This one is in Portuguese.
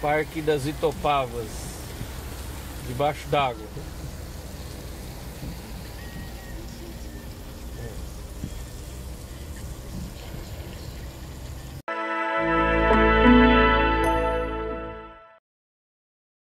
Parque das Itopavas, debaixo d'água.